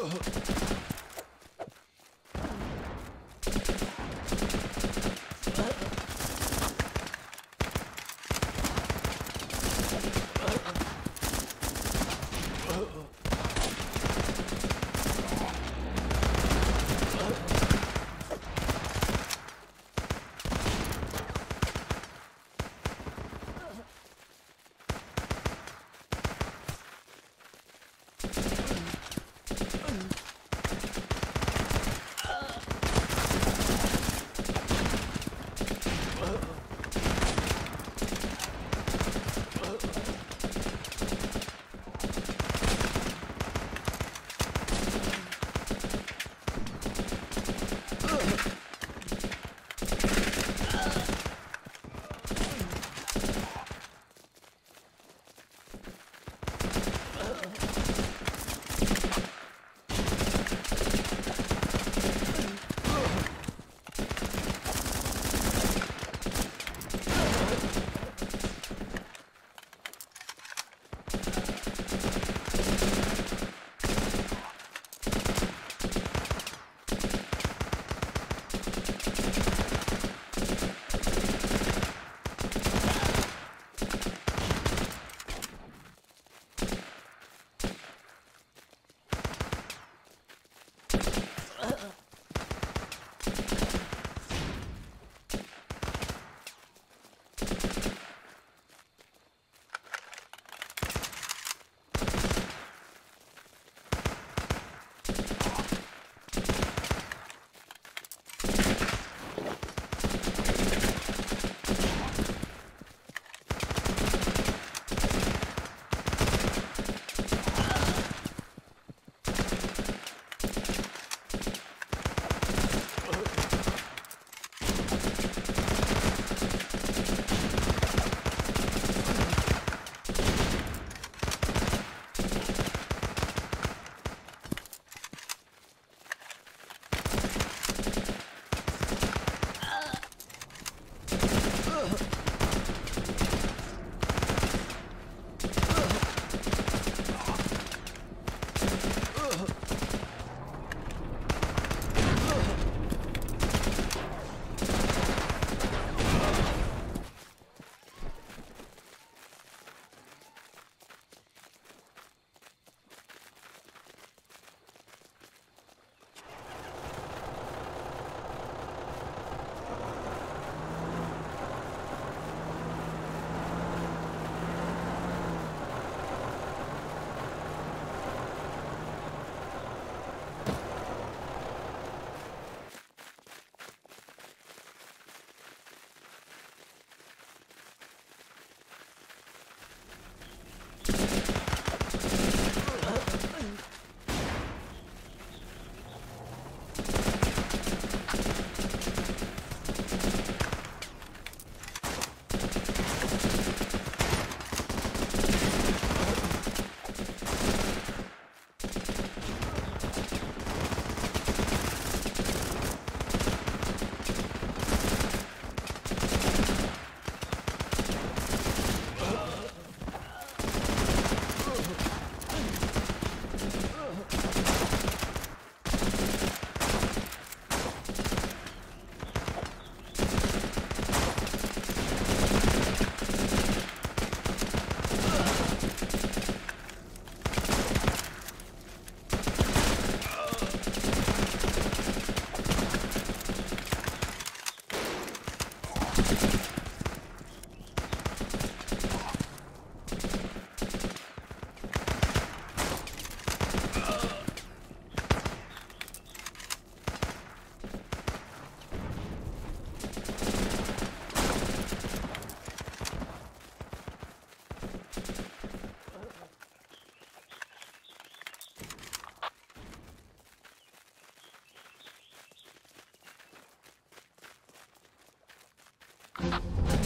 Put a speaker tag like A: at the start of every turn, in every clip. A: ハハハッ。
B: Come on.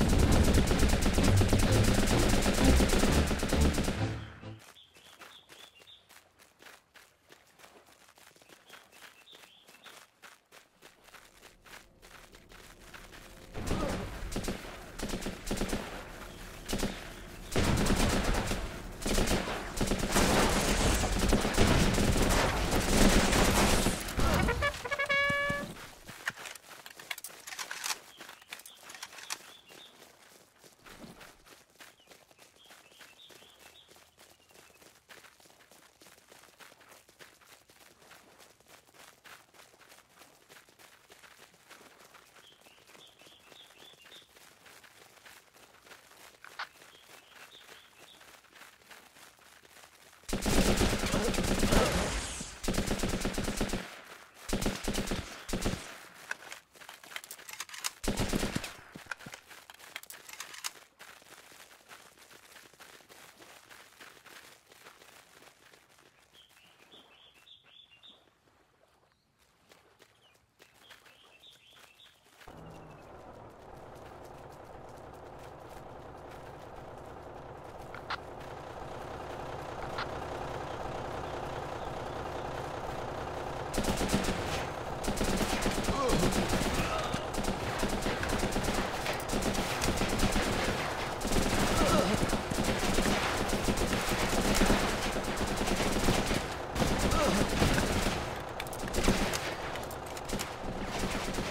B: Thank you.